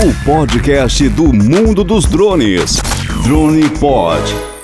o podcast do mundo dos drones. Drone Pod.